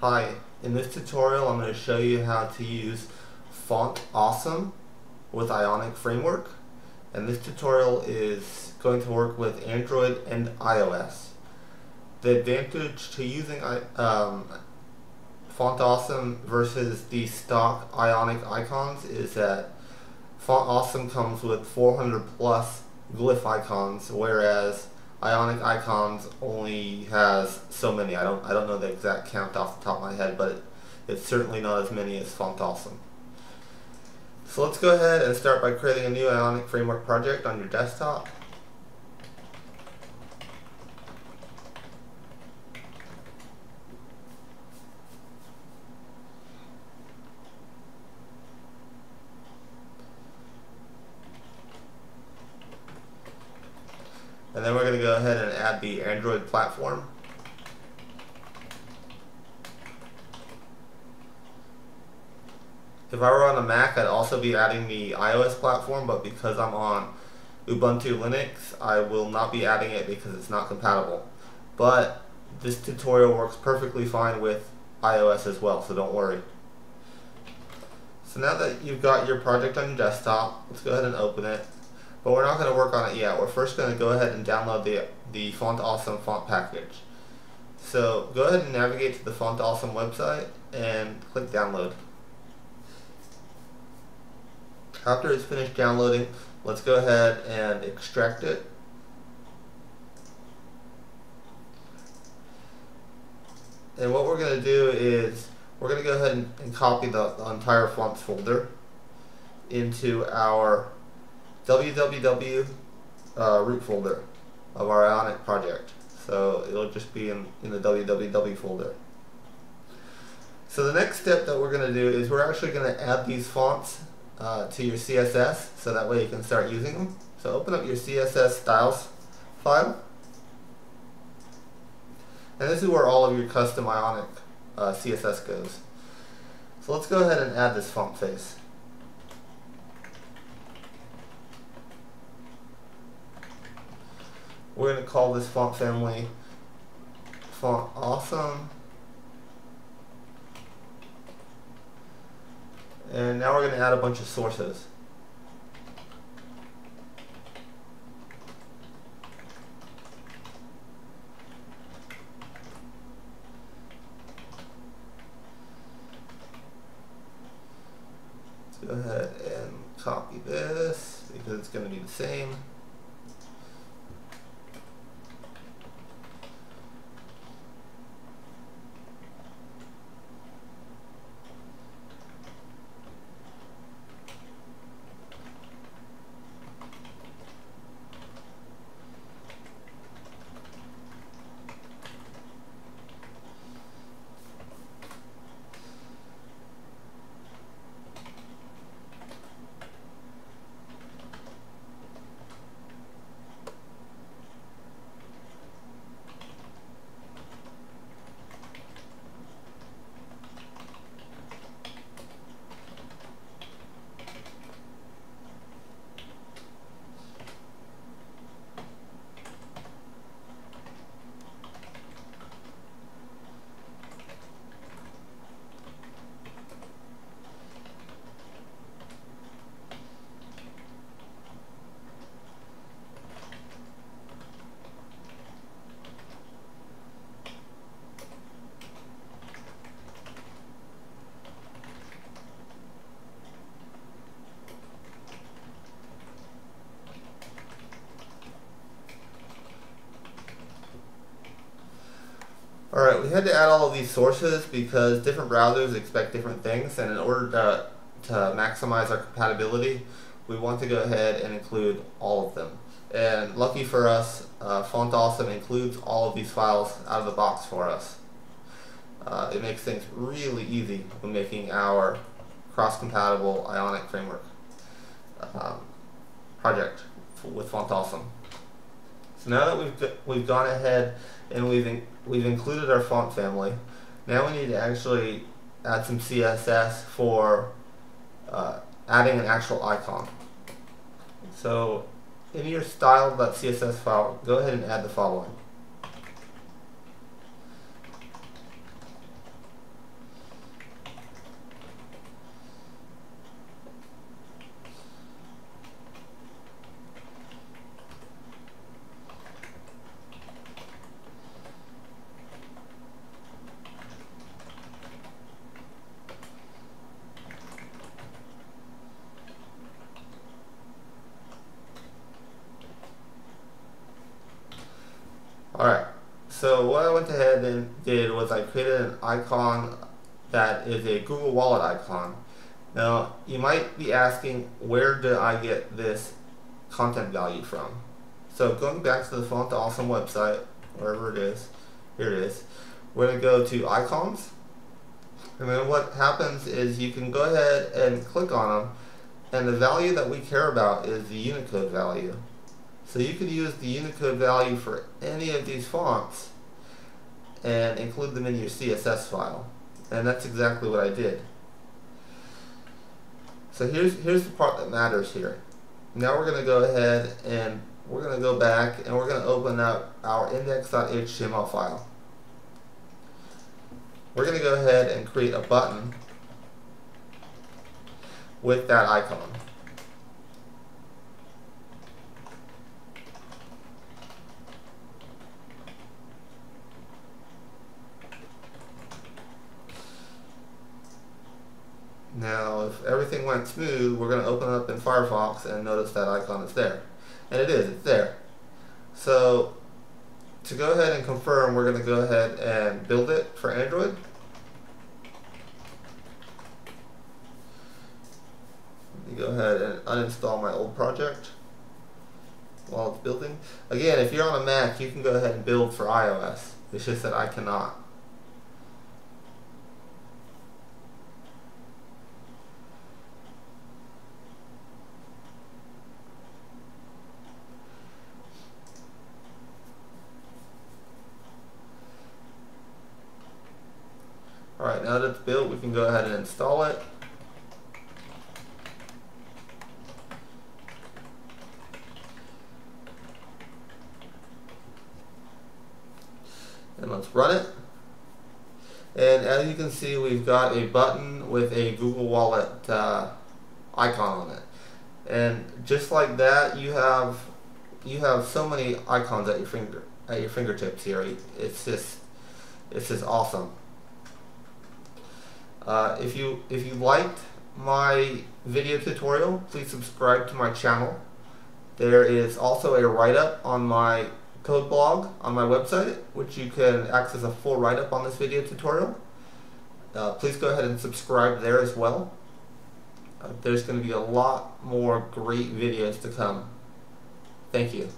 Hi, in this tutorial I'm going to show you how to use Font Awesome with Ionic Framework and this tutorial is going to work with Android and iOS. The advantage to using um, Font Awesome versus the stock Ionic icons is that Font Awesome comes with 400 plus glyph icons whereas Ionic Icons only has so many. I don't I don't know the exact count off the top of my head, but it, it's certainly not as many as Font Awesome. So let's go ahead and start by creating a new Ionic Framework project on your desktop. Then we're going to go ahead and add the Android platform. If I were on a Mac, I'd also be adding the iOS platform, but because I'm on Ubuntu Linux, I will not be adding it because it's not compatible. But this tutorial works perfectly fine with iOS as well, so don't worry. So now that you've got your project on your desktop, let's go ahead and open it. But we're not going to work on it yet. We're first going to go ahead and download the, the Font Awesome font package. So go ahead and navigate to the Font Awesome website and click download. After it's finished downloading, let's go ahead and extract it. And what we're going to do is we're going to go ahead and, and copy the, the entire fonts folder into our www uh, root folder of our Ionic project. So it'll just be in, in the www folder. So the next step that we're going to do is we're actually going to add these fonts uh, to your CSS so that way you can start using them. So open up your CSS styles file. And this is where all of your custom Ionic uh, CSS goes. So let's go ahead and add this font face. We're going to call this font family font awesome. And now we're going to add a bunch of sources. Let's go ahead and copy this because it's going to be the same. Alright, we had to add all of these sources because different browsers expect different things and in order to, to maximize our compatibility, we want to go ahead and include all of them. And lucky for us, uh, Font Awesome includes all of these files out of the box for us. Uh, it makes things really easy when making our cross-compatible Ionic framework um, project with Font Awesome. So now that we've we've gone ahead and we've in, we've included our font family, now we need to actually add some CSS for uh, adding an actual icon. So in your style.css file, go ahead and add the following. Alright, so what I went ahead and did was I created an icon that is a Google Wallet icon. Now you might be asking where did I get this content value from? So going back to the Font Awesome website, wherever it is, here it is. We're going to go to icons. And then what happens is you can go ahead and click on them and the value that we care about is the Unicode value. So you could use the Unicode value for any of these fonts and include them in your CSS file. And that's exactly what I did. So here's, here's the part that matters here. Now we're going to go ahead and we're going to go back and we're going to open up our index.html file. We're going to go ahead and create a button with that icon. Now, if everything went smooth, we're going to open up in Firefox and notice that icon is there. And it is, it's there. So, to go ahead and confirm, we're going to go ahead and build it for Android. Let me go ahead and uninstall my old project while it's building. Again, if you're on a Mac, you can go ahead and build for iOS. It's just that I cannot. Alright, now that it's built, we can go ahead and install it. And let's run it. And as you can see, we've got a button with a Google Wallet uh, icon on it. And just like that, you have you have so many icons at your finger at your fingertips here. It's just it's just awesome. Uh, if you if you liked my video tutorial, please subscribe to my channel. There is also a write-up on my code blog on my website, which you can access a full write-up on this video tutorial. Uh, please go ahead and subscribe there as well. Uh, there's going to be a lot more great videos to come. Thank you.